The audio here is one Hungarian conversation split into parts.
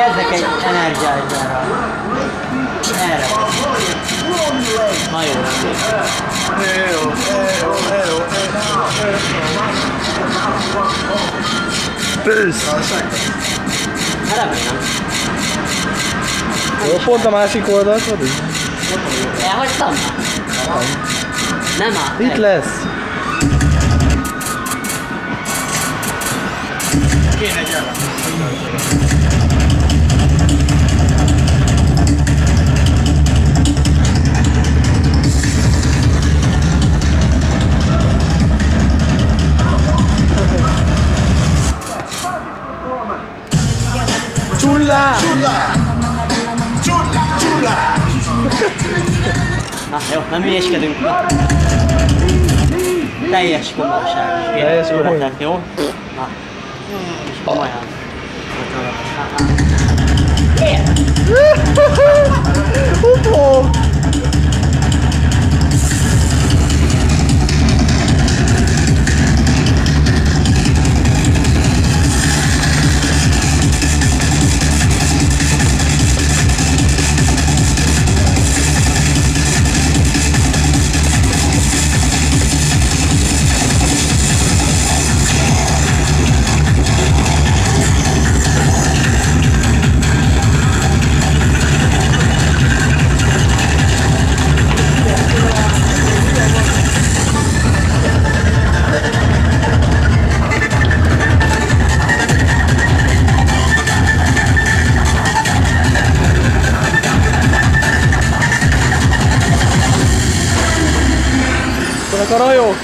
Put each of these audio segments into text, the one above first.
Kezdek egy energizerrel. Erre. Na jó. Bősz! Remélem. Jó, pont a másik oldalt vagy? Elhagytam? Nem áll. Itt lesz. Csullá! Na jó, nem hülyéskedünk. Na. Teljes komolyság. Teljes komoly. Követek, jó? Na. És komolyan. Upó! A rajók!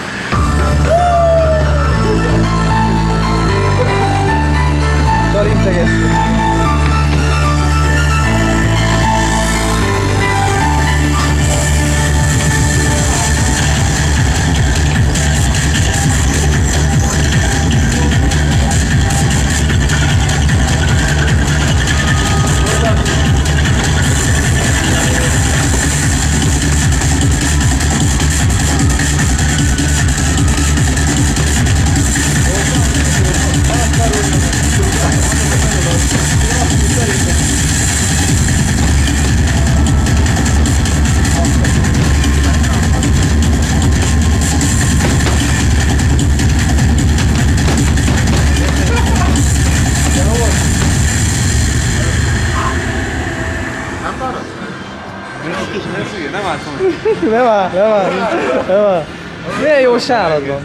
Csal integetsz. Nem áll, nem áll, nem áll. Milyen jó sárad van.